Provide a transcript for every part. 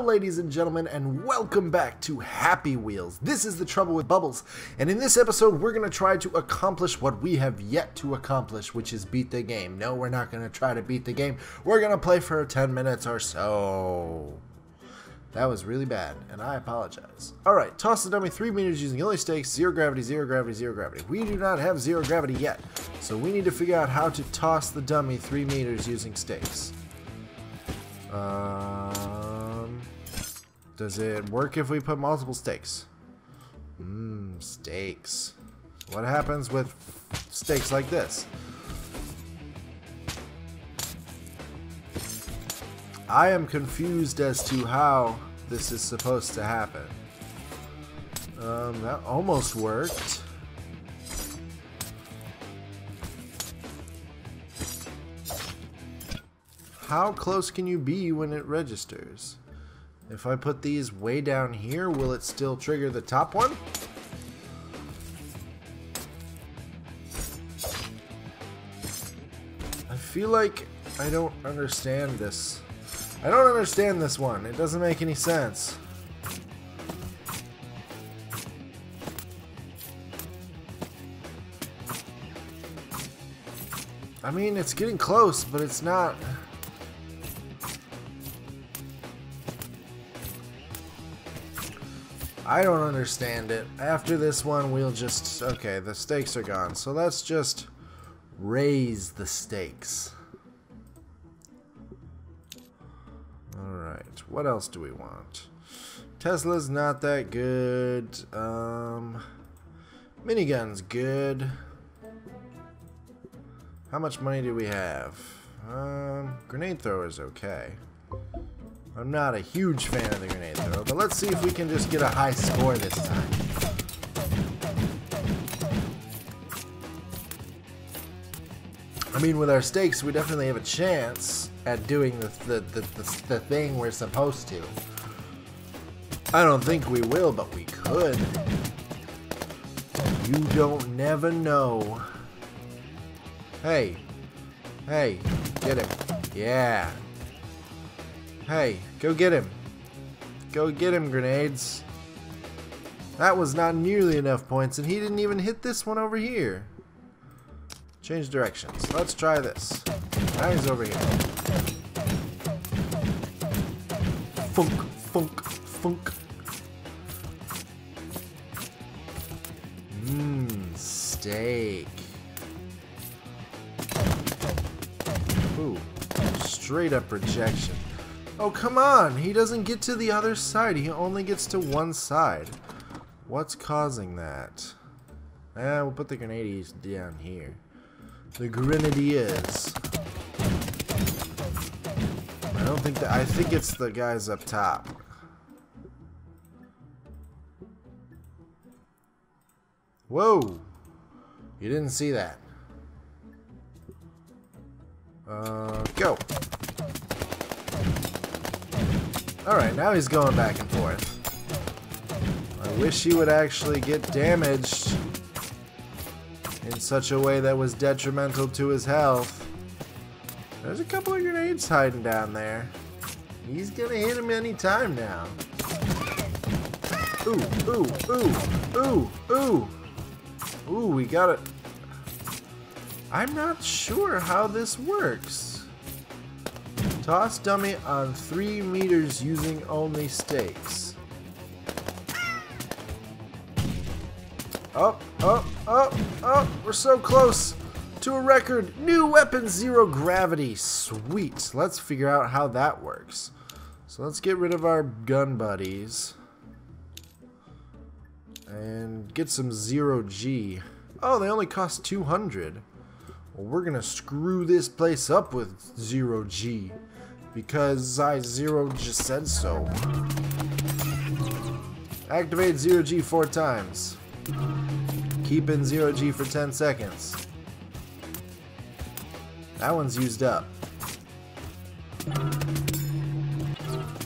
Ladies and gentlemen, and welcome back to Happy Wheels. This is the Trouble with Bubbles, and in this episode, we're going to try to accomplish what we have yet to accomplish, which is beat the game. No, we're not going to try to beat the game. We're going to play for 10 minutes or so. That was really bad, and I apologize. Alright, toss the dummy 3 meters using only stakes, 0 gravity, 0 gravity, 0 gravity. We do not have 0 gravity yet, so we need to figure out how to toss the dummy 3 meters using stakes. Um, does it work if we put multiple stakes? Mmm, stakes. What happens with stakes like this? I am confused as to how this is supposed to happen. Um, that almost worked. how close can you be when it registers? If I put these way down here, will it still trigger the top one? I feel like I don't understand this. I don't understand this one. It doesn't make any sense. I mean, it's getting close, but it's not... I don't understand it. After this one, we'll just... Okay, the stakes are gone. So let's just raise the stakes. Alright, what else do we want? Tesla's not that good. Um, minigun's good. How much money do we have? Um, grenade thrower's okay. I'm not a huge fan of the grenade throw, but let's see if we can just get a high score this time. I mean, with our stakes, we definitely have a chance at doing the, the, the, the, the thing we're supposed to. I don't think we will, but we could. You don't never know. Hey. Hey. Get him. Yeah. Hey, go get him. Go get him, grenades. That was not nearly enough points, and he didn't even hit this one over here. Change directions. Let's try this. Now he's over here. Funk, funk, funk. Mmm, steak. Ooh, straight up rejection. Oh, come on! He doesn't get to the other side. He only gets to one side. What's causing that? Eh, we'll put the grenadiers down here. The grenadiers. I don't think that... I think it's the guys up top. Whoa! You didn't see that. Uh, go. Alright, now he's going back and forth. I wish he would actually get damaged in such a way that was detrimental to his health. There's a couple of grenades hiding down there. He's gonna hit him any time now. Ooh, ooh, ooh, ooh, ooh. Ooh, we got it. I'm not sure how this works. Toss dummy on 3 meters using only stakes. Up, up, up, up. We're so close to a record. New weapon, zero gravity. Sweet. Let's figure out how that works. So let's get rid of our gun buddies. And get some zero G. Oh, they only cost 200. Well, we're gonna screw this place up with zero G because I0 just said so. Activate 0G four times. Keep in 0G for 10 seconds. That one's used up.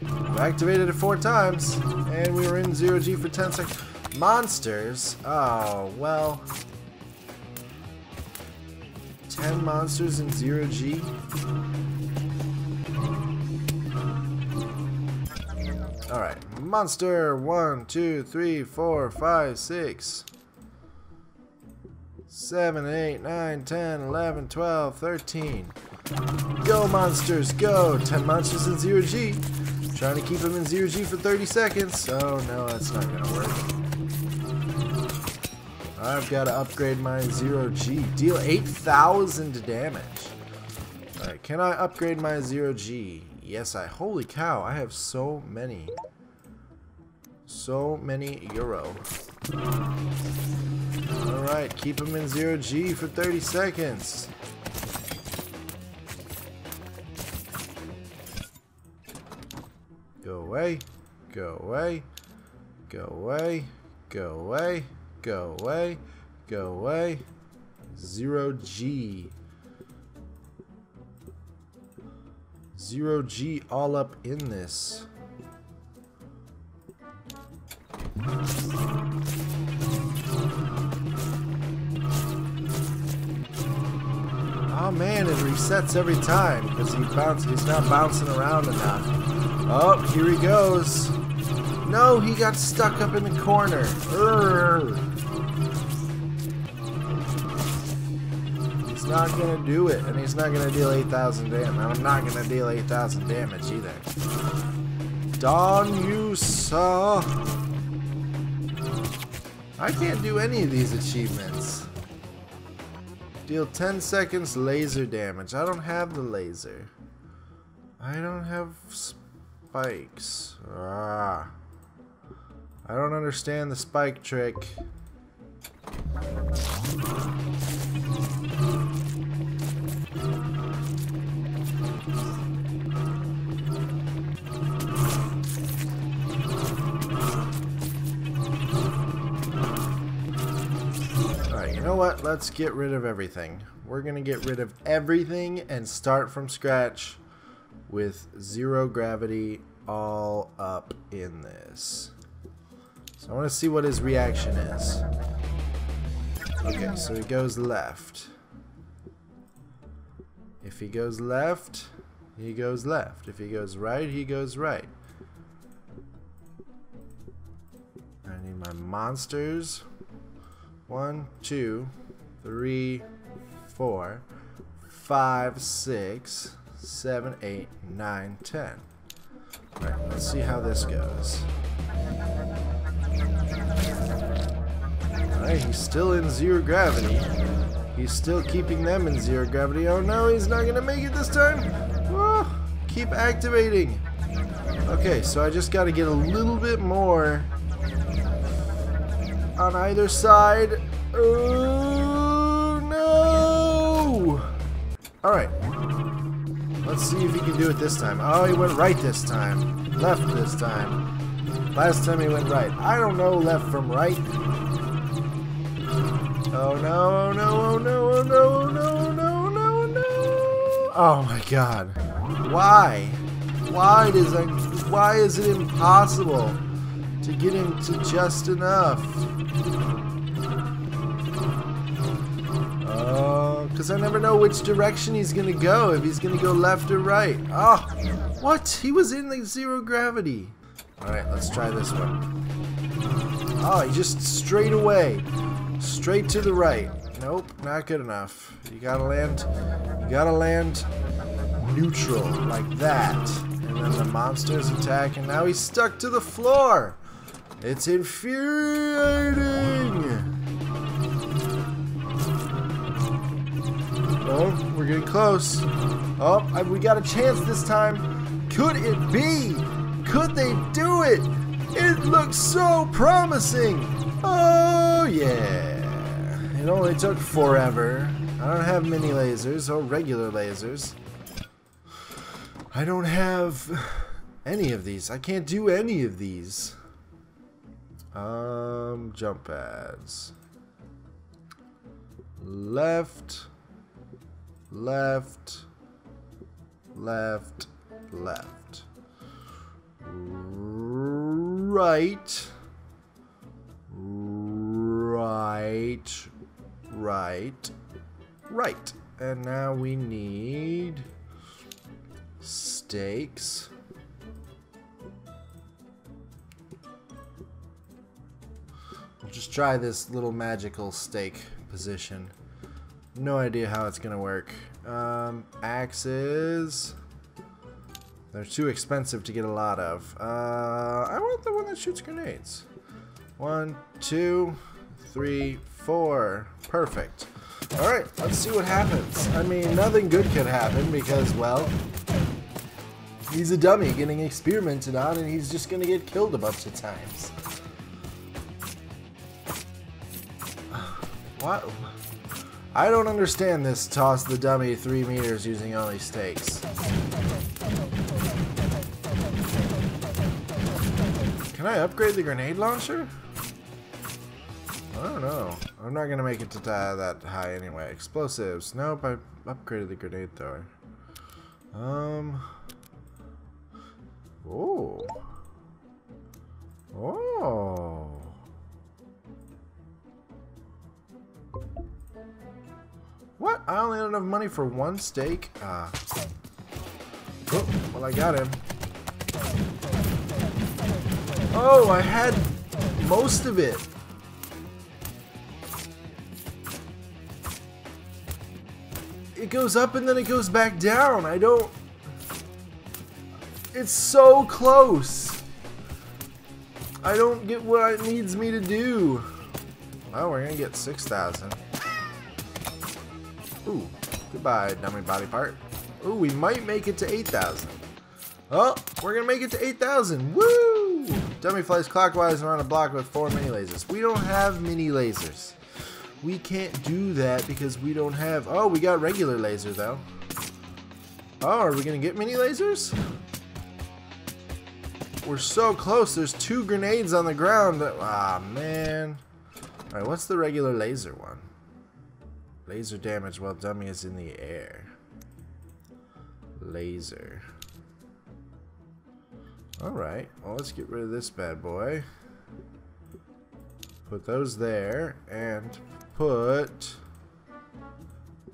We've activated it four times, and we were in 0G for 10 seconds. Monsters? Oh, well. 10 monsters in 0G? Alright, monster. One, two, three, four, five, six, seven, eight, nine, ten, eleven, twelve, thirteen. Go, monsters, go! 10 monsters in 0G. Trying to keep them in 0G for 30 seconds. Oh, no, that's not to work. I've got to upgrade my 0G. Deal 8,000 damage. Alright, can I upgrade my 0G? Yes, I. Holy cow, I have so many. So many euro. Alright, keep them in 0G for 30 seconds. Go away. Go away. Go away. Go away. Go away. Go away. 0G. Zero G all up in this. Oh man, it resets every time because he bounce, he's not bouncing around enough. Oh, here he goes. No, he got stuck up in the corner. Urgh. Not gonna do it, and he's not gonna deal 8,000 damage. I'm not gonna deal 8,000 damage either. Don you saw. I can't do any of these achievements. Deal 10 seconds laser damage. I don't have the laser. I don't have spikes. Ah. I don't understand the spike trick. You know what? Let's get rid of everything. We're gonna get rid of everything and start from scratch with zero gravity all up in this. So I want to see what his reaction is. Okay, so he goes left. If he goes left, he goes left. If he goes right, he goes right. I need my monsters. One, two, three, four, five, six, seven, eight, nine, ten. Alright, let's see how this goes. Alright, he's still in zero gravity. He's still keeping them in zero gravity. Oh no, he's not gonna make it this time! Keep activating! Okay, so I just gotta get a little bit more on either side. Oh no! Alright. Let's see if he can do it this time. Oh, he went right this time. Left this time. Last time he went right. I don't know left from right. Oh no, oh no, oh no, oh no, oh no, oh no, oh no, oh no. Oh my god. Why? Why does I why is it impossible to get him to just enough? Oh, because I never know which direction he's gonna go, if he's gonna go left or right. Oh, what? He was in like zero gravity. Alright, let's try this one. Oh, he just straight away. Straight to the right. Nope, not good enough. You gotta land, you gotta land neutral, like that. And then the monsters attack, and now he's stuck to the floor. It's infuriating. Oh, we're getting close. Oh, we got a chance this time. Could it be? Could they do it? It looks so promising. Oh, yeah. It only took forever. I don't have mini lasers or regular lasers. I don't have any of these. I can't do any of these. Um, jump pads. Left, left, left, left. Right, right, right, right. And now we need stakes. Just try this little magical stake position. No idea how it's gonna work. Um, axes. They're too expensive to get a lot of. Uh, I want the one that shoots grenades. One, two, three, four. Perfect. Alright, let's see what happens. I mean, nothing good could happen because, well, he's a dummy getting experimented on and he's just gonna get killed a bunch of times. What? I don't understand this toss the dummy three meters using only stakes. Can I upgrade the grenade launcher? I don't know. I'm not gonna make it to that high anyway. Explosives. Nope, I upgraded the grenade thrower. Um. Oh. Oh. What? I only had enough money for one steak? Ah. Oh, well, I got him. Oh, I had most of it. It goes up and then it goes back down. I don't... It's so close. I don't get what it needs me to do. Well, we're gonna get 6,000. Ooh, goodbye, dummy body part. Ooh, we might make it to 8,000. Oh, we're gonna make it to 8,000. Woo! Dummy flies clockwise around a block with four mini lasers. We don't have mini lasers. We can't do that because we don't have... Oh, we got regular laser, though. Oh, are we gonna get mini lasers? We're so close. There's two grenades on the ground. Ah, man. Alright, what's the regular laser one? Laser damage while dummy is in the air. Laser. Alright, well let's get rid of this bad boy. Put those there, and put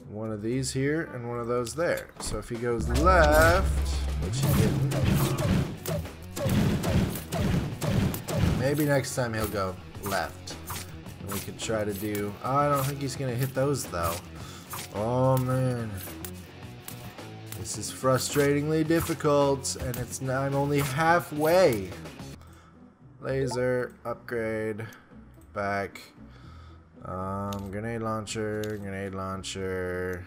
one of these here and one of those there. So if he goes left, which he didn't, maybe next time he'll go left we could try to do... I don't think he's going to hit those, though. Oh, man. This is frustratingly difficult, and it's now I'm only halfway. Laser, upgrade, back, um, grenade launcher, grenade launcher,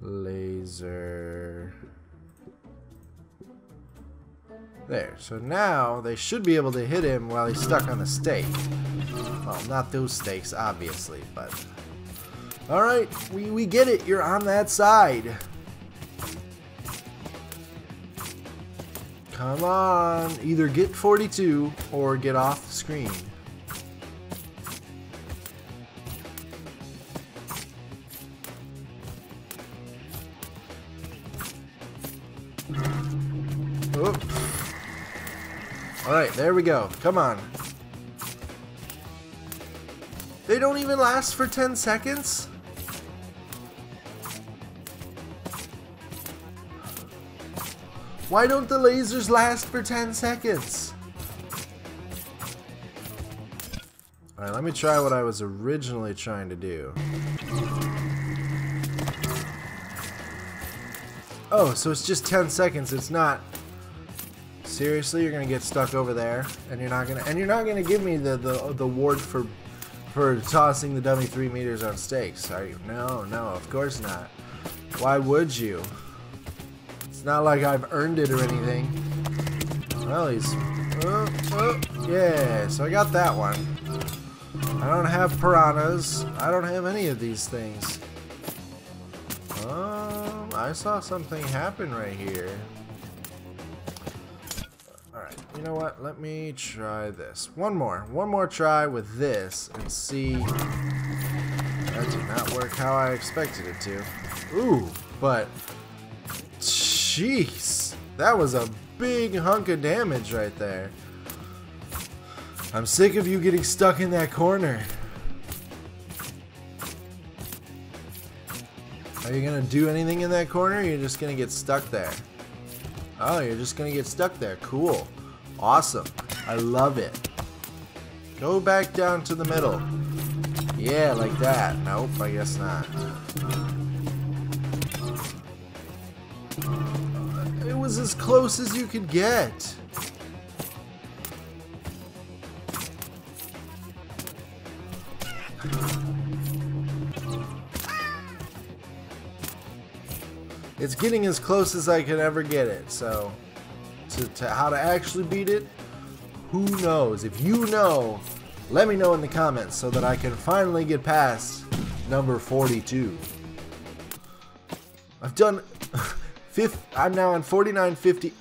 laser. There, so now they should be able to hit him while he's stuck on the stake. Well, not those stakes, obviously, but... Alright, we, we get it. You're on that side. Come on. Either get 42 or get off the screen. Alright, there we go. Come on. They don't even last for 10 seconds? Why don't the lasers last for 10 seconds? Alright, let me try what I was originally trying to do. Oh, so it's just 10 seconds. It's not... Seriously, you're gonna get stuck over there, and you're not gonna, and you're not gonna give me the the the award for for tossing the dummy three meters on stakes, are you? No, no, of course not. Why would you? It's not like I've earned it or anything. Well, he's... Oh, oh, yeah, so I got that one. I don't have piranhas. I don't have any of these things. Um, I saw something happen right here. You know what? Let me try this. One more. One more try with this and see. That did not work how I expected it to. Ooh, but... Jeez. That was a big hunk of damage right there. I'm sick of you getting stuck in that corner. Are you gonna do anything in that corner? you're just gonna get stuck there? Oh, you're just gonna get stuck there. Cool. Awesome. I love it. Go back down to the middle. Yeah, like that. Nope, I guess not. It was as close as you could get. It's getting as close as I could ever get it, so to, to how to actually beat it, who knows? If you know, let me know in the comments so that I can finally get past number 42. I've done fifth. I'm now on 4950.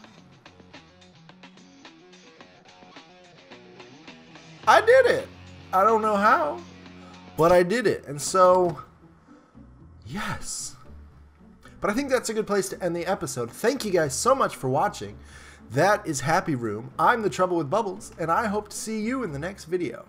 I did it. I don't know how, but I did it. And so, yes. But I think that's a good place to end the episode. Thank you guys so much for watching. That is Happy Room. I'm the Trouble with Bubbles, and I hope to see you in the next video.